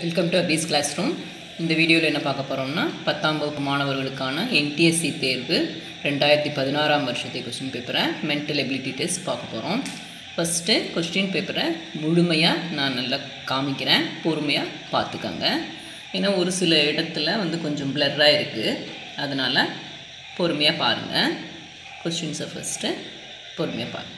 Welcome to Abi's class room இந்த வீடியோவில் என்ன பார்க்க போகிறோம்னா பத்தாம் வகுப்பு மாணவர்களுக்கான என்டிஎஸ்சி தேர்வு ரெண்டாயிரத்தி பதினாறாம் வருஷத்தை கொஸ்டின் பேப்பரை மென்டல் எபிலிட்டி டெஸ்ட் பார்க்க போகிறோம் ஃபஸ்ட்டு கொஸ்டின் பேப்பரை முழுமையாக நான் நல்லா காமிக்கிறேன். பொறுமையாக பார்த்துக்கோங்க. ஏன்னா ஒரு சில இடத்துல வந்து கொஞ்சம் பிளர்ராக இருக்குது அதனால் பொறுமையாக பாருங்கள் கொஸ்டின்ஸை ஃபஸ்ட்டு பொறுமையாக பாருங்கள்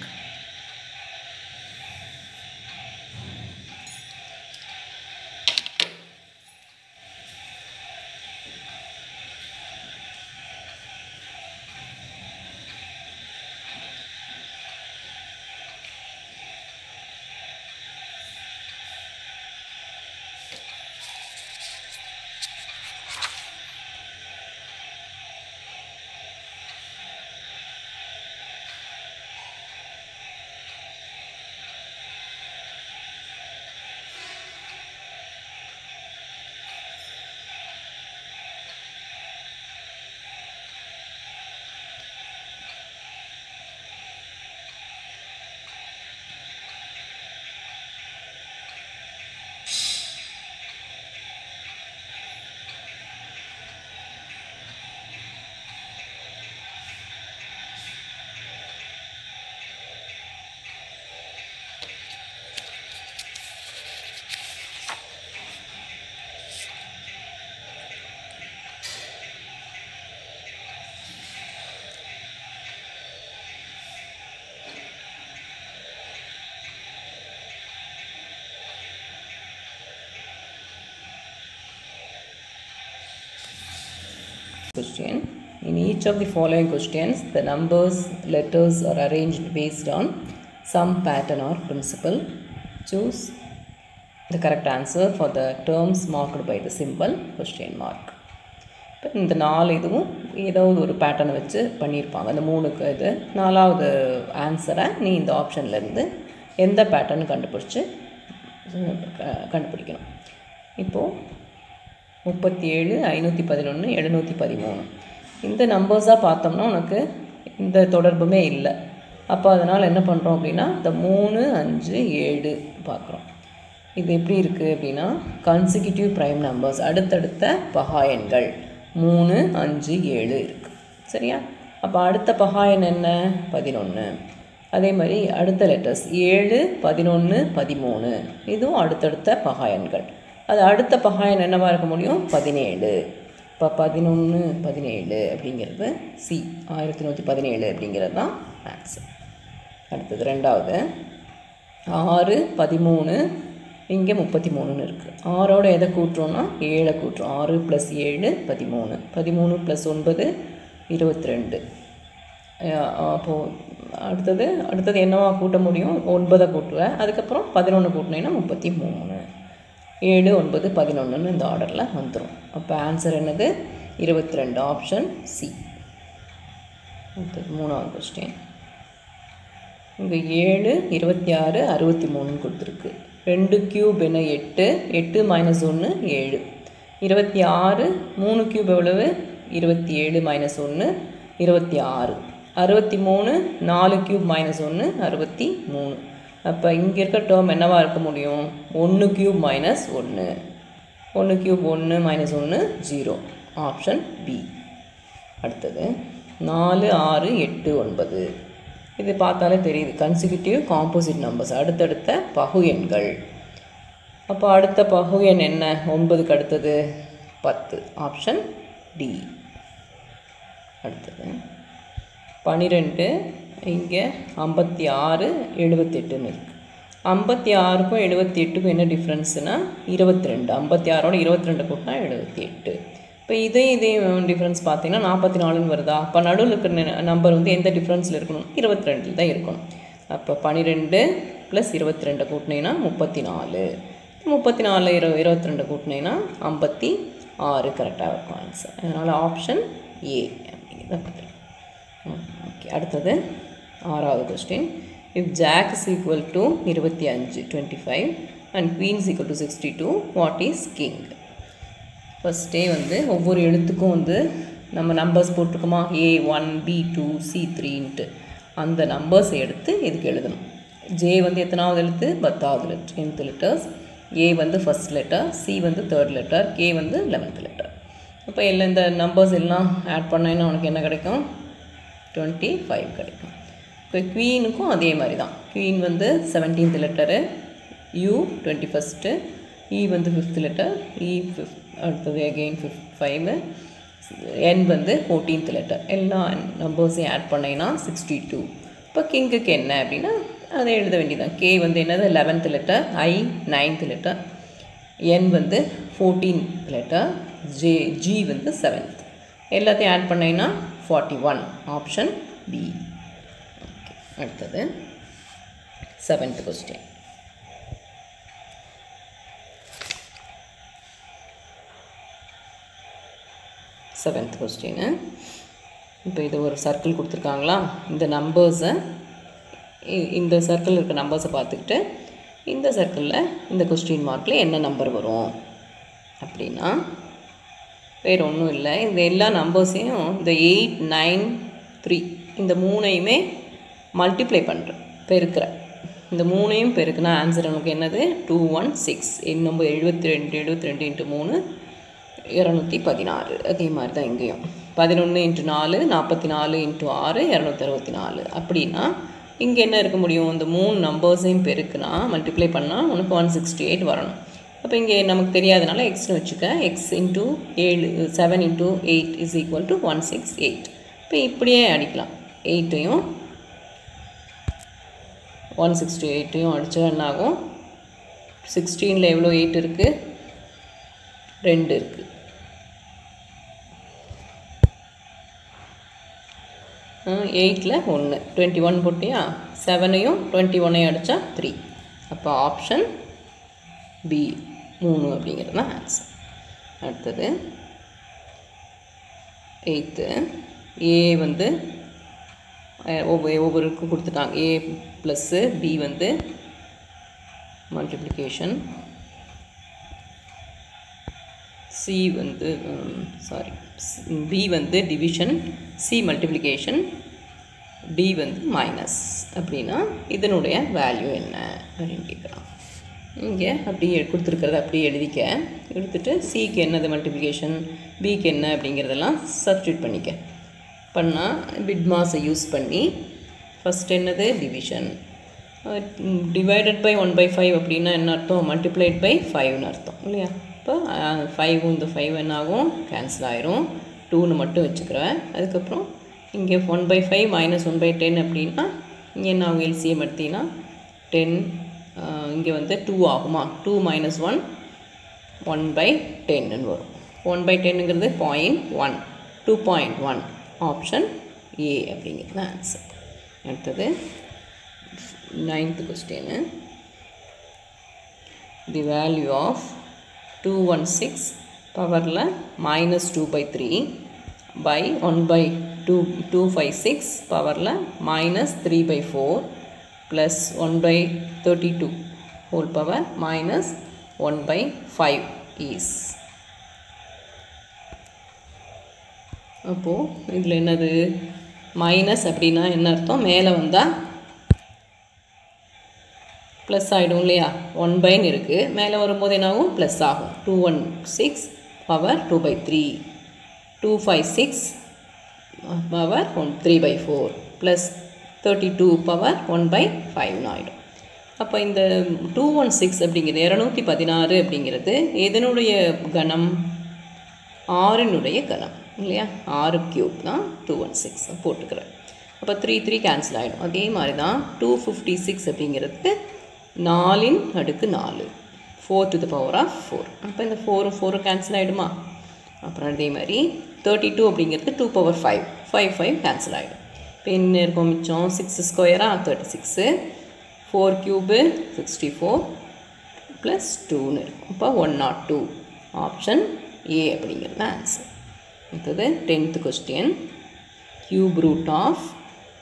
question. In each of the following questions, the numbers, letters are arranged based on some pattern or principle. Choose the correct answer for the terms marked by the symbol question mark. இப்போ இந்த நாலு இதுவும் ஏதாவது ஒரு பேட்டர்னை வச்சு பண்ணியிருப்பாங்க அந்த மூணுக்கு இது நாலாவது ஆன்சரை நீ இந்த ஆப்ஷன்லேருந்து எந்த பேட்டர்ன் கண்டுபிடிச்சி கண்டுபிடிக்கணும் இப்போது முப்பத்தி ஏழு ஐநூற்றி பதினொன்று எழுநூற்றி பதிமூணு. இந்த நம்பர்ஸாக பார்த்தோம்னா உனக்கு இந்த தொடர்புமே இல்லை. அப்போ அதனால் என்ன பண்ணுறோம் அப்படின்னா இந்த மூணு அஞ்சு ஏழு பார்க்குறோம். இது எப்படி இருக்குது அப்படின்னா கன்சிக்யூட்டிவ் ப்ரைம் நம்பர்ஸ் அடுத்தடுத்த பகாயன்கள். மூணு அஞ்சு ஏழு இருக்குது சரியா? அப்போ அடுத்த பகாயன் என்ன? பதினொன்று அதே மாதிரி அடுத்த லெட்டர்ஸ் ஏழு பதினொன்று பதிமூணு. இதுவும் அடுத்தடுத்த பகாயன்கள். அது அடுத்த பகாயன் என்னவாக இருக்க முடியும்? பதினேழு. இப்போ பதினொன்று பதினேழு அப்படிங்கிறது சி ஆயிரத்தி நூற்றி பதினேழு அப்படிங்கிறது தான் மேக்ஸ் அடுத்தது ரெண்டாவது. ஆறு பதிமூணு. இங்கே முப்பத்தி மூணுன்னு இருக்குது ஆறோட எதை கூட்டுறோன்னா ஏழை கூட்டுறோம். ஆறு ப்ளஸ் ஏழு பதிமூணு. பதிமூணு ப்ளஸ் ஒன்பது இருபத்தி ரெண்டு. அப்போது அடுத்தது அடுத்தது என்னவா கூட்ட முடியும்? ஒன்பதை கூட்டுவேன் அதுக்கப்புறம் பதினொன்று கூட்டினீங்கன்னா முப்பத்தி மூணு. ஏழு ஒன்பது பதினொன்றுன்னு இந்த ஆர்டரில் வந்துடும் அப்போ ஆன்சர் என்னது? இருபத்தி ரெண்டு ஆப்ஷன் சி மூணாவது கொஸ்டின் இங்கே ஏழு இருபத்தி ஆறு அறுபத்தி மூணுன்னு கொடுத்துருக்கு. ரெண்டு கியூப் என்ன எட்டு? எட்டு மைனஸ் ஒன்று ஏழு. இருபத்தி ஆறு மூணு கியூப் எவ்வளவு? இருபத்தி ஏழு மைனஸ் ஒன்று இருபத்தி ஆறு அறுபத்தி மூணு நாலு கியூப் மைனஸ் ஒன்று அறுபத்தி மூணு அப்போ இங்கே இருக்க டேர்ம் என்னவாக இருக்க முடியும்? ஒன்று கியூப் மைனஸ் ஒன்று ஒன்று கியூப் ஒன்று மைனஸ் ஒன்று ஜீரோ ஆப்ஷன் பி அடுத்தது நாலு ஆறு எட்டு ஒன்பது. இது பார்த்தாலே தெரியுது. கன்சிக்யூட்டிவ் காம்போசிட் நம்பர்ஸ் அடுத்தடுத்த பகு எண்கள். அப்போ அடுத்த பகு எண் என்ன? ஒன்பதுக்கு அடுத்தது பத்து. ஆப்ஷன் டி அடுத்தது பன்னிரெண்டு இங்கே ஐம்பத்தி ஆறு எழுபத்தெட்டுன்னு இருக்குது ஐம்பத்தி ஆறுக்கும் எழுபத்தி எட்டுக்கும் என்ன டிஃப்ரென்ஸுனா இருபத்தி ரெண்டு ஐம்பத்தி ஆறோட இருபத்தி ரெண்டு கூட்டினா எழுபத்தி எட்டு இப்போ இதையும் இதையும் டிஃப்ரென்ஸ் பார்த்தீங்கன்னா நாற்பத்தி நாலுன்னு வருதா? அப்போ நடுவில் இருக்கிற நம்பர் வந்து எந்த டிஃப்ரென்ஸில் இருக்கணும்? இருபத்தி ரெண்டில் தான் இருக்கணும். அப்போ பன்னிரெண்டு ப்ளஸ் இருபத்தி ரெண்டு கூட்டினீங்கன்னா முப்பத்தி நாலு. முப்பத்தி நாலு இரு இருபத்தி ரெண்டு கூட்டினீங்கன்னா ஐம்பத்தி ஆறு. கரெக்டாக இருக்கும் ஆன்சர் அதனால் ஆப்ஷன் ஏ அப்படிங்கிறத ஓகே அடுத்தது. ஆறாவது question if Jack is equal to இருபத்தி அஞ்சு twenty five and queen is equal to sixty two what is king ஃபஸ்ட்டே வந்து ஒவ்வொரு எழுத்துக்கும் வந்து நம்ம numbers போட்டிருக்கோமா? A one B two C த்ரீன்ட்டு அந்த நம்பர்ஸை எடுத்து இதுக்கு எழுதணும். ஜே வந்து எத்தனாவது எழுத்து? பத்தாவது லெட் டென்த் லெட்டர்ஸ் ஏ வந்து ஃபஸ்ட் லெட்டர் சி வந்து தேர்ட் லெட்டர் கே வந்து லெவன்த் லெட்டர் அப்போ எல்லாம் இந்த நம்பர்ஸ் எல்லாம் ஆட் பண்ணேன்னா உனக்கு என்ன கிடைக்கும்? டுவெண்ட்டி ஃபைவ் கிடைக்கும். இப்போ குவீனுக்கும் அதே மாதிரி தான் குவீன் வந்து seventeenth letter U twenty first E வந்து ஃபிஃப்த் லெட்டர் இ ஃபிஃப்த் அடுத்தது அகெயின் ஃபிஃப்த் ஃபைவ் என் வந்து ஃபோர்டீன்த் லெட்டர் எல்லா நம்பர்ஸையும் ஆட் பண்ணிங்கன்னா சிக்ஸ்டி டூ இப்போ கிங்குக்கு என்ன அப்படின்னா அதை எழுத வேண்டியதான் கே வந்து என்னது? Eleventh letter I ninth letter N வந்து ஃபோர்டீன் லெட்டர் ஜே ஜி வந்து செவன்த் எல்லாத்தையும் ஆட் பண்ணிங்கன்னா ஃபார்ட்டி ஒன் ஆப்ஷன் பி அடுத்தது செவன்த் கொஸ்டின் செவன்த் கொஸ்டின் இப்போ இது ஒரு சர்க்கிள் கொடுத்துருக்காங்களா? இந்த நம்பர்ஸை இந்த சர்க்கிள் இருக்க நம்பர்ஸை பார்த்துக்கிட்டு இந்த சர்க்கிளில் இந்த கொஸ்டின் மார்க்கில் என்ன நம்பர் வரும்? அப்படின்னா வேறு ஒன்றும் இல்லை. இந்த எல்லா நம்பர்ஸையும் இந்த எயிட் நைன் த்ரீ இந்த மூணையுமே மல்டிப்ளை பண்ணுறேன் பெருக்கிறேன். இந்த மூணையும் பெருக்குனா ஆன்சர் நமக்கு என்னது? டூ ஒன் சிக்ஸ் நம்ம எழுபத்தி ரெண்டு எழுபத்தி ரெண்டு இன்ட்டு மூணு இரநூத்தி பதினாறு. அதே மாதிரி தான் இங்கேயும். பதினொன்று இன்ட்டு நாலு நாற்பத்தி நாலு இன்ட்டு ஆறு இரநூத்தி அறுபத்தி நாலு. அப்படின்னா இங்கே என்ன இருக்க முடியும்? இந்த மூணு நம்பர்ஸையும் பெருக்குனா மல்டிப்ளை பண்ணால் உனக்கு ஒன் சிக்ஸ்டி எயிட் வரணும். அப்போ இங்கே நமக்கு தெரியாதனால எக்ஸ்னு வச்சுக்க எக்ஸ் இன்ட்டு ஏழு seven into eight is equal to one six eight இப்போ இப்படியே அடிக்கலாம். எயிட்டையும் ஒன் சிக்ஸ்டி எயிட்டையும் அடித்தா என்ன ஆகும் சிக்ஸ்டீனில் எவ்வளோ எயிட் இருக்குது ரெண்டு இருக்குது எயிட்டில் ஒன்று டுவெண்ட்டி ஒன் போட்டியா? செவனையும் டுவெண்ட்டி ஒன்னையும் அடித்தா த்ரீ அப்போ ஆப்ஷன் பி மூணு அப்படிங்கிறது தான் ஆன்சர் அடுத்தது எயித்து ஏ வந்து ஒவ்வொரு ஒவ்வொருக்கும் கொடுத்துட்டாங்க. ஏ ப்ளஸ்ஸு பி வந்து மல்டிப்ளிகேஷன் சி வந்து um, சாரி பி வந்து டிவிஷன் சி மல்டிப்ளிகேஷன் டி வந்து மைனஸ் அப்படின்னா இதனுடைய வேல்யூ என்ன அப்படின்னு கேட்குறான் இங்கே அப்படியே கொடுத்துருக்கிறத அப்படியே எழுதிக்க. எடுத்துட்டு சிக்கு என்னது மல்டிப்ளிகேஷன் பிக்கு என்ன அப்படிங்கிறதெல்லாம் சப்ஸ்டியூட் பண்ணிக்க. பண்ணால் பிட்மாஸை யூஸ் பண்ணி ஃபஸ்ட் என்னது? Division divided by one by five அப்படின்னா என்ன அர்த்தம்? மல்டிப்ளைட் பை ஃபைவ்னு அர்த்தம் இல்லையா? இப்போ ஃபைவும் இந்த ஃபைவ் என்ன ஆகும்? கேன்சல் ஆயிரும். டூன்னு மட்டும் வச்சுக்கிறேன். அதுக்கப்புறம் இங்கே one by five minus one by ten அப்படின்னா இங்கே என்ன ஆகும்? எல்சிஎம் எடுத்தீங்கன்னா டென் இங்கே வந்து டூ ஆகுமா? Two minus one one by டென்னு வரும். One by டென்னுங்கிறது point one two point one option A அப்படிங்கிறது ஆன்சர் அடுத்தது ninth question the value of two one six பவரில் minus two by three by one by two two five six பவரில் minus three by four plus one by thirty two whole power minus one by five is அப்போது இதில் என்னது? Minus அப்படின்னா என்ன அர்த்தம்? மேலே வந்தால் ப்ளஸ் ஆகிடும் இல்லையா? ஒன் பைன்னு இருக்குது மேலே வரும்போது என்னாகும்? ப்ளஸ் ஆகும். Two one six power two by three two five six power one three by four plus thirty two power one by ஃபைவ்னு ஆகிடும் அப்போ இந்த டூ ஒன் சிக்ஸ் அப்படிங்கிறது இரநூத்தி பதினாறு அப்படிங்கிறது எதனுடைய கணம்? ஆறினுடைய கணம். இல்லையா? ஆறு க்யூப் தான் டூ ஒன் சிக்ஸ் போட்டுக்கிறேன். அப்போ த்ரீ த்ரீ கேன்சல் ஆகிடும் அதே மாதிரி தான் டூ ஃபிஃப்டி சிக்ஸ் அப்படிங்கிறது நாலின் அடுக்கு நாலு. Four to the power of four அப்போ இந்த ஃபோரும் ஃபோரும் கேன்சல் ஆகிடுமா அப்புறம் அதே மாதிரி தேர்ட்டி டூ அப்படிங்கிறது two power five five five cancel ஆகிடும் இப்போ என்ன இருக்கும் மிச்சம்? சிக்ஸ் ஸ்கொயராக thirty six four cube sixty four plus டூன்னு இருக்கும். அப்போ one not two option A அப்படிங்கிறது ஆன்சர் அடுத்தது tenth question cube root of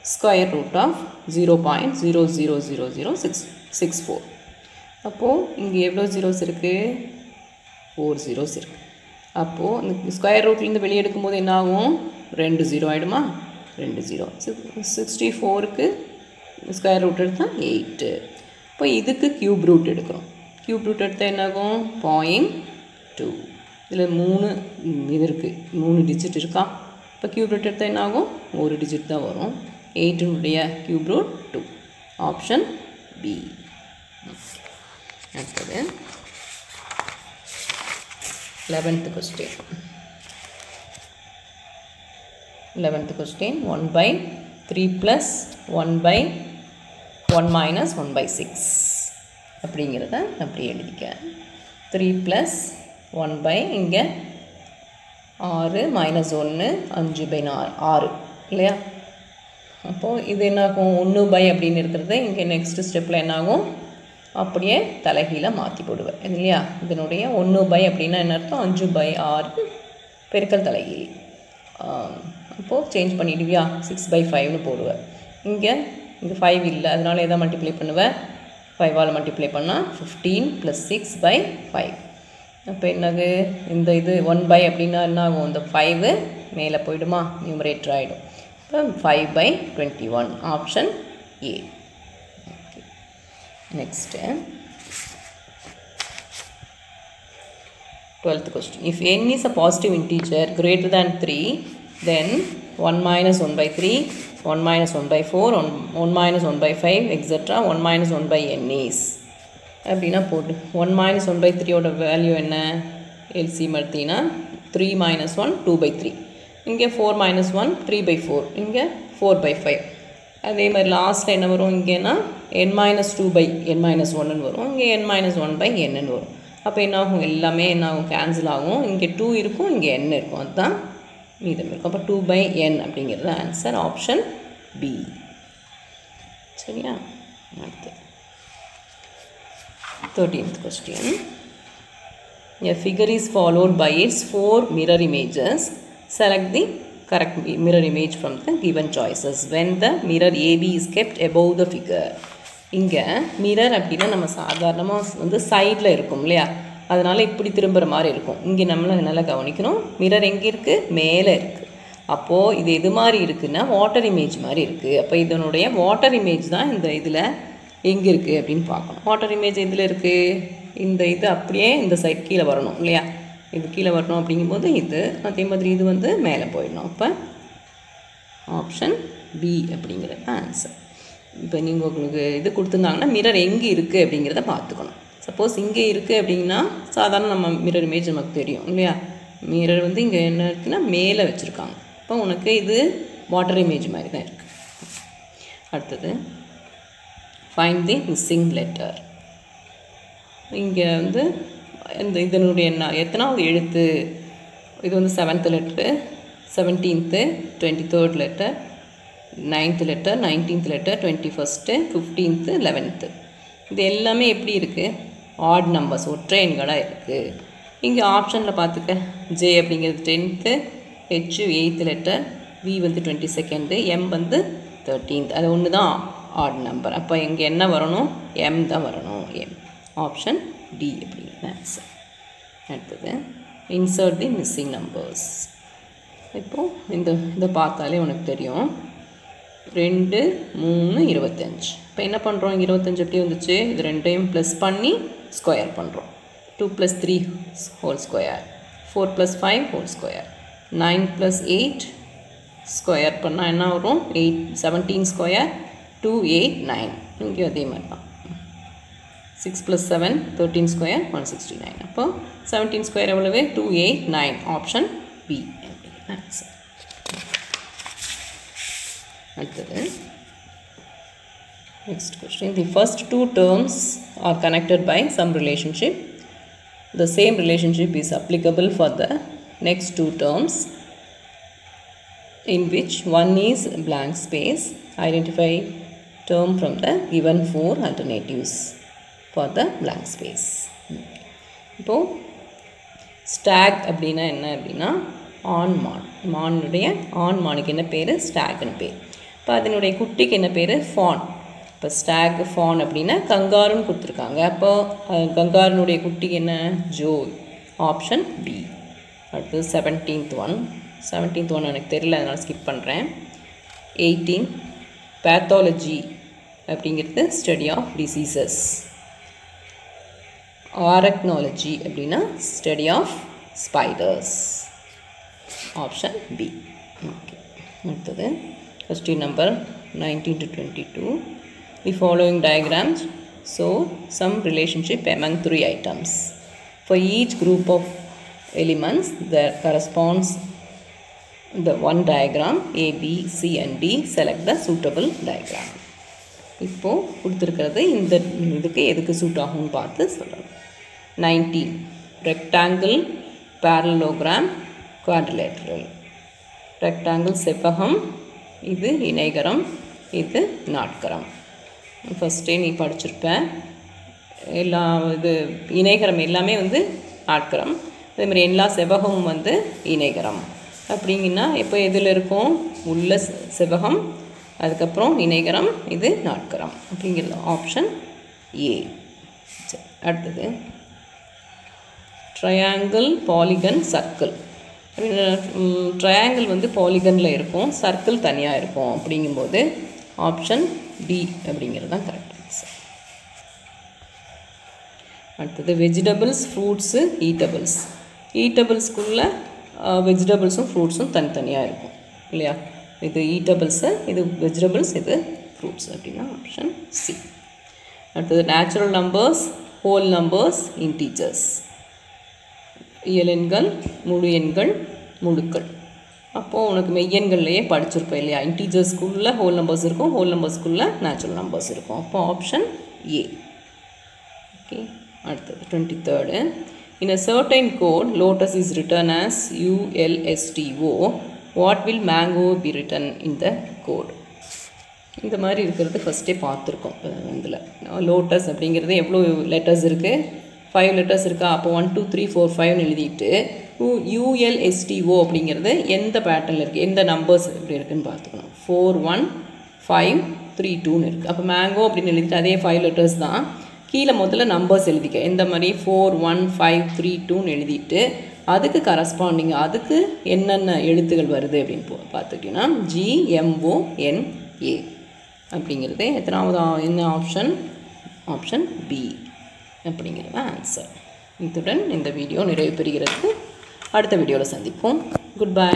square root of zero point zero zero zero zero six six four அப்போது இங்கே எவ்வளோ zeros இருக்குது four zeros இருக்குது அப்போது இந்த ஸ்கொயர் ரூட்லேருந்து வெளியே எடுக்கும்போது என்ன ஆகும் ரெண்டு ஜீரோ ஆகிடுமா ரெண்டு ஜீரோ சிக்ஸ் சிக்ஸ்டி ஃபோருக்கு ஸ்கொயர் ரூட் எடுத்தால் எயிட்டு இப்போ இதுக்கு க்யூப் ரூட் எடுக்கிறோம். கியூப் ரூட் எடுத்தால் என்னாகும்? பாயிண்ட் டூ இதில் மூணு இது இருக்குது மூணு டிஜிட் இருக்கா? இப்போ க்யூப் ரூட் எடுத்தால் என்ன ஆகும் ஒரு டிஜிட் தான் வரும். எயிட்டினுடைய cube root two option B அடுத்தது. Eleventh question eleventh question one by three plus one by one minus one by six அப்படிங்கிறத அப்படி எழுதிக்க த்ரீ ப்ளஸ் ஒன் பை இங்கே ஆறு மைனஸ் ஒன்று அஞ்சு பை நாலு ஆறு. இல்லையா? அப்போது இது என்னாகும்? ஒன்று பை அப்படின்னு இருக்கிறது. இங்கே நெக்ஸ்ட் ஸ்டெப்பில் என்னாகும்? அப்படியே தலைகீழ மாற்றி போடுவேன். இல்லையா? இதனுடைய ஒன்று பை அப்படின்னா என்ன அர்த்தம்? அஞ்சு பை ஆறு பெருக்கல் தலைகீழ். அப்போது சேஞ்ச் பண்ணிடுவியா? சிக்ஸ் பை ஃபைவ்னு போடுவேன். இங்கே இங்கே ஃபைவ் இல்லை. அதனால எதை மல்டிப்ளை பண்ணுவேன் ஃபைவால் மல்டிப்ளை பண்ணால் fifteen plus six by five அப்போ என்னது? இந்த இது ஒன் பை அப்படின்னா என்ன ஆகும் இந்த ஃபைவு மேலே போயிடுமா? நியூமரேட்டர் ஆகிடும் இப்போ five by twenty one option A next twelfth question if N is a positive integer greater than three then one minus one by three one minus one by four one one minus one by five extra one minus one by N is அப்படின்னா போட்டு one minus one by த்ரீயோட value என்ன? LCM எடுத்தீங்கன்னா three minus one two by three இங்கே four minus one three by four இங்கே four by five அதே மாதிரி லாஸ்ட்டில் என்ன வரும்? இங்கேனா N minus two by N minus ஒன்னு வரும். இங்கே என் மைனஸ் ஒன் பை என்னன்னு வரும். அப்போ என்ன ஆகும்? எல்லாமே என்ன ஆகும்? கேன்சல் ஆகும். இங்கே டூ இருக்கும் இங்கே என் இருக்கும். அதுதான் மீதம் இருக்கும். அப்போ டூ பை என் அப்படிங்கிறது ஆன்சர் ஆப்ஷன் பி சரியா? அடுத்து. Thirteenth question A figure is followed by its four mirror images. Select the correct mi- mirror image from the given choices when the mirror AB is kept above the figure. இங்கே mirror அப்படின்னா நம்ம சாதாரணமாக வந்து சைடில் இருக்கும் இல்லையா? அதனால் இப்படி திரும்புகிற மாதிரி இருக்கும். இங்கே நம்மளை நல்லா கவனிக்கணும். மிரர் எங்கே இருக்குது மேலே இருக்குது அப்போது இது எது மாதிரி இருக்குன்னா வாட்டர் இமேஜ் மாதிரி இருக்குது அப்போ இதனுடைய வாட்டர் இமேஜ் தான் இந்த இதில் எங்கே இருக்குது அப்படின்னு பார்க்கணும். வாட்டர் இமேஜ் எதில் இருக்குது இந்த இது அப்படியே இந்த சைட் கீழே வரணும் இல்லையா? இது கீழே வரணும் அப்படிங்கும்போது இது அதே மாதிரி இது வந்து மேலே போயிடணும். அப்போ ஆப்ஷன் பி அப்படிங்கிறது ஆன்சர் இப்போ நீங்கள் உங்களுக்கு இது கொடுத்துருந்தாங்கன்னா மிரர் எங்கே இருக்குது அப்படிங்கிறத பார்த்துக்கணும். சப்போஸ் இங்கே இருக்குது அப்படின்னா சாதாரண நம்ம மிரர் இமேஜ் நமக்கு தெரியும் இல்லையா? மிரர் வந்து இங்கே என்ன இருக்குன்னா மேலே வச்சுருக்காங்க. இப்போ உனக்கு இது வாட்டர் இமேஜ் மாதிரி தான் இருக்குது அடுத்தது ஃபைண்ட் தி மிஸ்ஸிங் லெட்டர் இங்கே வந்து இந்த இதனுடைய நான் எத்தனாவது எழுத்து? இது வந்து seventh letter seventeenth twenty third letter ninth letter nineteenth letter twenty first fifteenth eleventh இது எல்லாமே எப்படி இருக்குது ஆட் நம்பர்ஸ் ஒற்றை எண்களாக இருக்குது இங்கே ஆப்ஷனில் பார்த்துக்க ஜே அப்படிங்கிறது tenth H eighth letter V வந்து டுவெண்ட்டி செகண்டு எம் வந்து தேர்ட்டீன்த் அது ஒன்று தான் ஆட் நம்பர் அப்போ இங்கே என்ன வரணும்? எம் தான் வரணும். எம் ஆப்ஷன் டி அப்படிங்கிற ஆன்சர் அடுத்தது இன்சர்ட் தி மிஸ்ஸிங் நம்பர்ஸ் இப்போது இந்த இதை பார்த்தாலே உனக்கு தெரியும். ரெண்டு மூணு இருபத்தஞ்சி. இப்போ என்ன பண்ணுறோம் இருபத்தஞ்சி எப்படி வந்துச்சு? இது ரெண்டையும் ப்ளஸ் பண்ணி ஸ்கொயர் பண்ணுறோம் two plus three whole square four plus five whole square nine plus eight square பண்ணால் என்ன வரும்? Eight seventeen square two eight nine இங்கேயும் அதே மாதிரி தான் six plus seven thirteen square one sixty nine அப்போ செவன்டீன் ஸ்கொயர் எவ்வளவு two eight nine option B answer அடுத்தது next question the first two terms are connected by some relationship the same relationship is applicable for the next two terms in which one is blank space identify term from the given four alternatives for the blank space. இப்போது stock அப்படின்னா என்ன அப்படின்னா ஆண் மான் மானுடைய ஆண் மானுக்கு என்ன பேர்? ஸ்டாக்னு பேர். இப்போ அதனுடைய குட்டிக்கு என்ன பேர்? ஃபான் இப்போ ஸ்டாக் ஃபான் அப்படின்னா கங்காருன்னு கொடுத்துருக்காங்க. அப்போ கங்காருனுடைய குட்டிக்கு என்ன? ஜோய் ஆப்ஷன் பி அடுத்து செவன்டீன்த் ஒன் செவன்டீன்த் ஒன் எனக்கு தெரியல அதனால் ஸ்கிப் பண்ணுறேன் எயிட்டீன் பேத்தாலஜி அப்படிங்கிறது ஸ்டடி ஆஃப் டிசீசஸ் ஆரக்னாலஜி அப்படின்னா study of spiders option B okay அடுத்தது question number nineteen to twenty two the following diagrams so some relationship among three items for each group of elements there corresponds the one diagram A, B, C and D select the suitable diagram இப்போது கொடுத்துருக்கிறது இந்த இதுக்கு எதுக்கு suit ஆகும்னு பார்த்து சொல்லணும் nineteen rectangle parallelogram quadrilateral rectangle செவ்வகம் இது இணைகரம் இது நாட்கரம். ஃபஸ்ட்டே நீ படிச்சிருப்ப. எல்லா இது இணைகரம் எல்லாமே வந்து நாட்கரம். அதே மாதிரி எல்லா செவ்வகமும் வந்து இணைகரம். அப்படிங்கன்னா இப்போ எதில் இருக்கும்? உள்ள செவ்வகம் அதுக்கப்புறம் இணைகரம் இது நாட்கரம் அப்படிங்கிறது ஆப்ஷன் ஏ சரி அடுத்தது. ட்ரையாங்கிள் பாலிகன் சர்க்கிள் ட்ரையாங்கிள் வந்து பாலிகனில் இருக்கும் சர்க்கிள் தனியாக இருக்கும் அப்படிங்கும்போது ஆப்ஷன் டி அப்படிங்கிறது தான் கரெக்ட் ஆன்சர் அடுத்தது வெஜிடபிள்ஸ் ஃப்ரூட்ஸு ஈட்டபிள்ஸ் ஈட்டபிள்ஸ்குள்ளே வெஜிடபிள்ஸும் ஃப்ரூட்ஸும் தனித்தனியாக இருக்கும் இல்லையா? இது ஈட்டபிள்ஸு இது வெஜிடபிள்ஸ் இது ஃப்ரூட்ஸ் அப்படின்னா ஆப்ஷன் சி அடுத்தது natural numbers whole numbers integers இயலெண்கள் முழு எண்கள் முழுக்கள். அப்போது உனக்கு மெய்யெண்கள்லையே படிச்சிருப்பேன் இல்லையா? இன்டீஜர்ஸ்குள்ளே ஹோல் நம்பர்ஸ் இருக்கும் ஹோல் நம்பர்ஸ்குள்ளே நேச்சுரல் நம்பர்ஸ் இருக்கும். அப்போ ஆப்ஷன் ஏ ஓகே அடுத்தது twenty third in a certain code lotus is written as ULSTO what will mango be written in the code இந்த மாதிரி இருக்கிறது ஃபஸ்ட்டே பார்த்துருக்கோம். இதில். லோட்டஸ் அப்படிங்கிறது எவ்வளோ லெட்டர்ஸ் இருக்குது ஃபைவ் லெட்டர்ஸ் இருக்கா? அப்போ ஒன் டூ த்ரீ ஃபோர் ஃபைவ்னு எழுதிட்டு யூ யூஎல்எஸ்டிஓ அப்படிங்கிறது எந்த பேட்டர்னில் இருக்குது எந்த நம்பர்ஸ் எப்படி இருக்குன்னு பார்த்துக்கணும். ஃபோர் ஒன் ஃபைவ் த்ரீ டூன்னு இருக்குது அப்போ மேங்கோ அப்படின்னு எழுதிட்டு அதே ஃபைவ் லெட்டர்ஸ் தான். கீழே முதல்ல நம்பர்ஸ் எழுதிக்க. எந்த மாதிரி? ஃபோர் ஒன் ஃபைவ் த்ரீ டூன்னு எழுதிட்டு அதுக்கு கரஸ்பாண்டிங் அதுக்கு என்னென்ன எழுத்துகள் வருது அப்படின்னு போ- பார்த்துக்கிட்டிங்கன்னா ஜிஎம்ஓஎன்ஏ அப்படிங்கிறது எத்தனாவது என்ன ஆப்ஷன் ஆப்ஷன் பி அப்படிங்கிறது ஆன்சர் இத்துடன் இந்த வீடியோ நிறைவு பெறுகிறது அடுத்த வீடியோவில் சந்திப்போம். Good bye